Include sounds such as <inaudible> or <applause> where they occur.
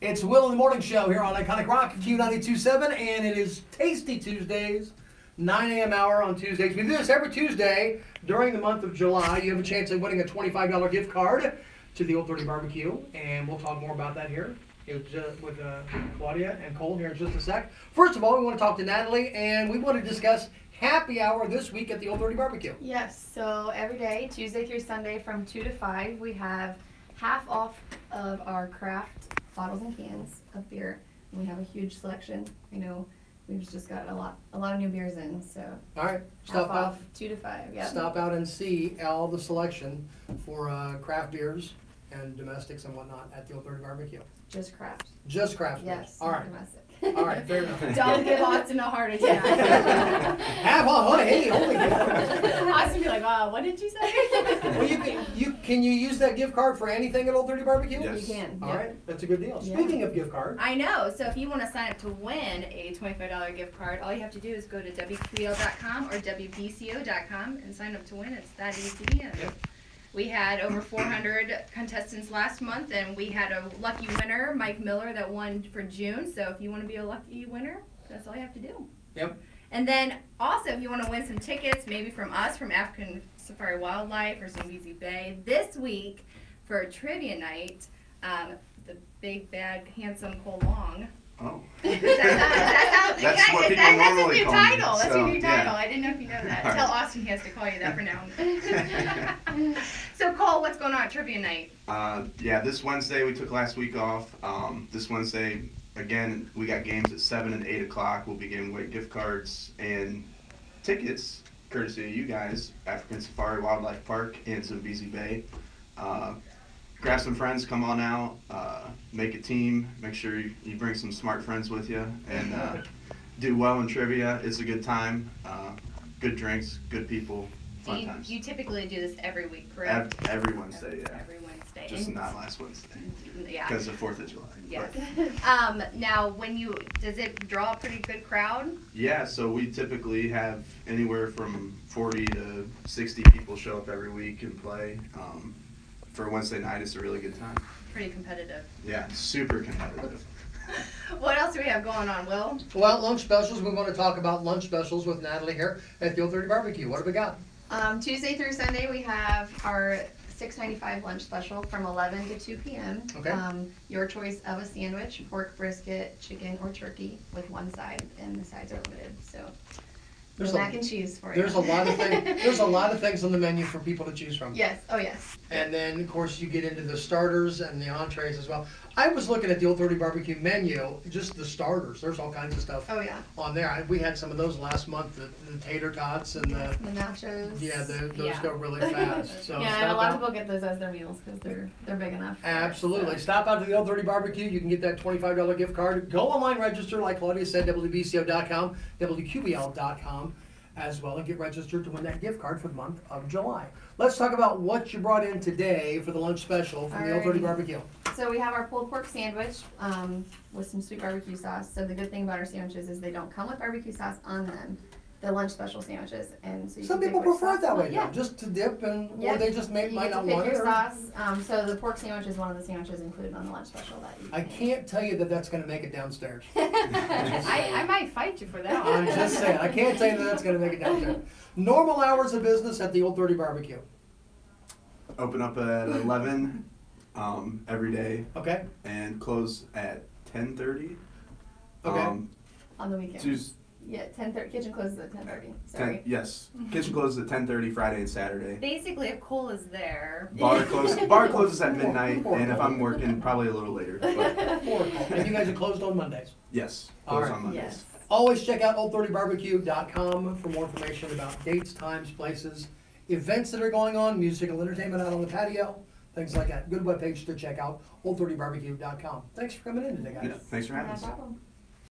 It's Will in the Morning Show here on Iconic Rock Q927, and it is Tasty Tuesdays, 9 a.m. hour on Tuesdays. We do this every Tuesday during the month of July. You have a chance of winning a $25 gift card to the Old 30 Barbecue, and we'll talk more about that here with, uh, uh, Claudia and Cole here in just a sec. First of all, we want to talk to Natalie, and we want to discuss happy hour this week at the Old 30 Barbecue. Yes, so every day, Tuesday through Sunday from 2 to 5, we have half off of our craft bottles and cans of beer. We have a huge selection. I know we've just got a lot a lot of new beers in, so All right, half stop out. off 2 to 5. Yeah. stop out and see all the selection for uh, craft beers and domestics and whatnot at the Old 30 Barbecue. Just craft. Just craft beers. Yes. All not right. Domestic. All right, fair enough. <laughs> Don't give Austin a heart attack. Have a honey, hey, holy cow. <laughs> Austin be like, "Wow, what did you say?" <laughs> Well, you can, you, can you use that gift card for anything at Old 30 Barbecue? Yes. You can. All yep. right, that's a good deal. Yeah. Speaking of gift cards, I know. So if you want to sign up to win a $25 gift card, all you have to do is go to WQEL.com or WBCO.com and sign up to win. It's that easy. And Yep. We had over 400 contestants last month, and we had a lucky winner, Mike Miller, that won for June. So if you want to be a lucky winner, that's all you have to do. Yep. And then also, if you want to win some tickets, maybe from us, from African Safari Wildlife or Zambezi Bay, this week for a trivia night, um, the big, bad, handsome Cole Long. Oh. <laughs> That's, that's, <laughs> That's that- what people that- that's normally his new call me, title. That's so, your new yeah. title. I didn't know if you know that. <laughs> All Tell right. Austin he has to call you that for now. so Cole, what's going on at trivia night? Uh, yeah, this Wednesday we took last week off. Um, this Wednesday, again, we got games at 7 and 8 o'clock. We'll be giving away gift cards and tickets, courtesy of you guys, African Safari Wildlife Park and Zambezi Bay. Uh, grab some friends, come on out, uh, make a team, make sure you, you bring some smart friends with you, and uh, do well in trivia. It's a good time. Uh, good drinks, good people, So fun you, times. you typically do this every week, correct? Ev- every Wednesday, yeah. Every Wednesday. Just not last Wednesday Yeah. because the Fourth of July. Yes. But, Um, now, when you does it draw a pretty good crowd? yeah, so we typically have anywhere from 40 to 60 people show up every week and play. Um, for Wednesday night, it's a really good time. Pretty competitive. Yeah, super competitive. <laughs> What else do we have going on, Will? well, lunch specials. We want to talk about lunch specials with Natalie here at the Old 30 Barbecue. What have we got? Um, Tuesday through Sunday, we have our six ninety five lunch special from eleven to two p.m. Okay. Um, your choice of a sandwich: pork, brisket, chicken, or turkey, with one side, and the sides are limited. So, There's no a- mac and cheese for you. There's a lot of things. <laughs> There's a lot of things on the menu for people to choose from. Yes. Oh, yes. And then, of course, you get into the starters and the entrees as well. I was looking at the Old 30 Barbecue menu, just the starters. There's all kinds of stuff Oh, yeah. on there. I, we had some of those last month, the, the tater tots and the, The nachos. yeah, the, those Yeah. go really <laughs> fast. So yeah, and a stop lot out. of people get those as their meals because they're they're big enough. for us, Absolutely. Stop out to the Old 30 Barbecue. You can get that $25 gift card. Go online, register, like Claudia said, WBCO.com, WQEL.com as well, and get registered to win that gift card for the month of July. Let's talk about what you brought in today for the lunch special from the Old 30 Alrighty. Barbecue. So we have our pulled pork sandwich um, with some sweet barbecue sauce. So the good thing about our sandwiches is they don't come with barbecue sauce on them. The lunch special sandwiches, and so you Some can people which prefer it sauce that you way, want. though, Yeah. just to dip, and Yeah. or they just may, You might get to not pick want it. your or- sauce. Um, so the pork sandwich is one of the sandwiches included on the lunch special that you I can- can't tell you that that's going to make it downstairs. <laughs> I, I might fight you for that. I'm just saying, I can't tell you that that's going to make it downstairs. Normal hours of business at the Old 30 Barbecue. Open up at 11 um, every day Okay. and close at 10:30. Okay. Um, on the weekend. Tues- Yeah, ten thirty. Kitchen closes at ten thirty. 10, Sorry. yes, <laughs> kitchen closes at 10:30 Friday and Saturday. Basically, if Cole is there, Bar closes. <laughs> Bar closes at midnight, and if I'm working, probably a little later. But <laughs> Four o'clock. And you guys are closed on Mondays. yes, All close right. on Mondays. Yes. Always check out old30barbecue.com for more information about dates, times, places, events that are going on, musical entertainment out on the patio, things like that. Good webpage to check out, old30barbecue.com. Thanks for coming in today, guys. Yeah, thanks for having No us. problem.